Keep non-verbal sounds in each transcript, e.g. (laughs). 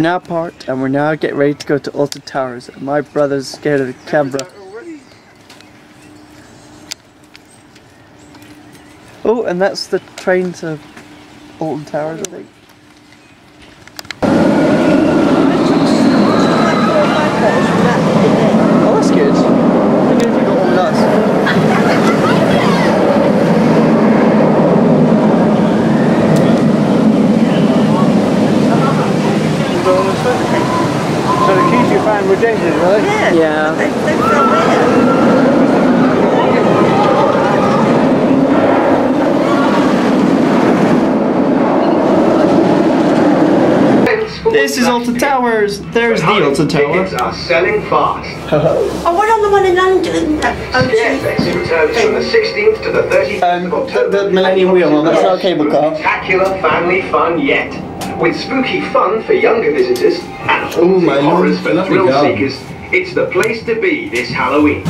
now parked and we're now getting ready to go to Alton Towers. My brother's scared of the camera. Oh, and that's the train to Alton Towers, I think. Oh, that's good. I think we got all with us. So the keys you found were dangerous, were they? Yeah. They, they fell there. This is Alton Towers. There's the Alton Tower. Tickets are selling fast. (laughs) I went on the one in London. That Scarefest O2 returns from the 16th to the 30th Um, of October. the Millennium Wheel one, that's not a cable car. Spectacular family fun yet. With spooky fun for younger visitors and Oh my horrors for thrill garden. seekers, it's the place to be this Halloween.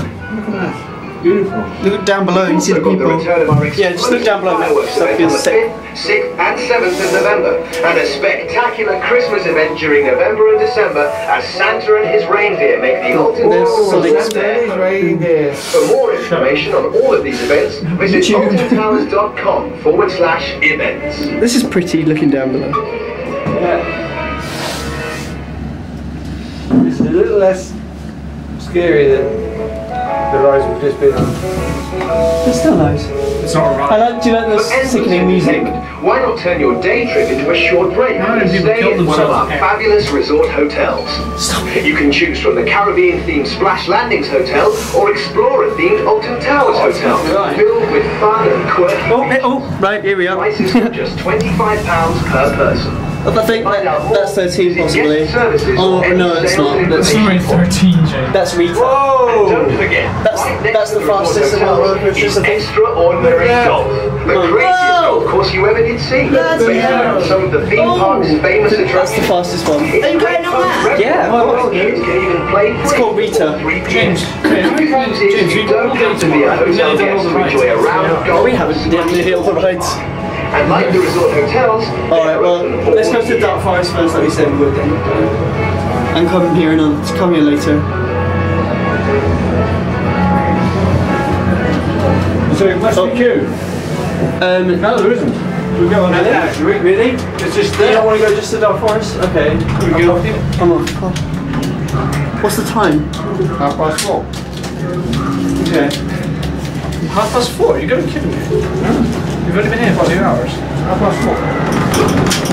Beautiful. Look down below, you see the people. return Yeah, just look down below, fireworks Stuff feels sick. 5th, 6th and 7th of November, and a spectacular Christmas event during November and December as Santa and his reindeer make the ultimate There's something- reindeer. For more information on all of these events, visit altontowers.com forward slash events. This is pretty looking down below. Less scary than the rise we've just been on. It's still nice. It's not I like, do you like the sickening music? Why not turn your day trip into a short break How and stay kill at one of our fabulous resort hotels? You can choose from the Caribbean-themed Splash Landings Hotel or Explorer-themed Alton Towers Hotel, right. filled with fun and quirky Oh, oh, right, here we are. prices from just £25 per person. I think that, that's 13 possibly. Oh, no, it's not. That's, information. 13, Jay. that's retail. And don't forget, That's- that's the fastest in the hotel world, which is is a big- extraordinary Yeah. golf. The oh. Whoa. craziest golf course you ever did see. Bloody Based hell. on some of the theme oh. park's famous That's the fastest one. Are you going on that? Yeah, Well, of course. kids can even play It's called Rita. for 3 p.m. James, The James, good news is James, you we don't all have to day be a tomorrow. We've hotel nearly done all guest the to enjoy a rides. round of Yeah. golf. We haven't done nearly all the rides. And like the resort hotels, Alright, well, let's go to Dark Forest first, like we said we would then. And come here and on, come here later. So it must Oh. be queue. Um, No, there isn't. We go on there now, should we? really? It's just You there. don't want to go just to Dark Forest? Okay. Can We go Come on, come on. What's the time? half past four. Okay. Half past four? You're going to kill me. You've only been here for two hours. Half past four.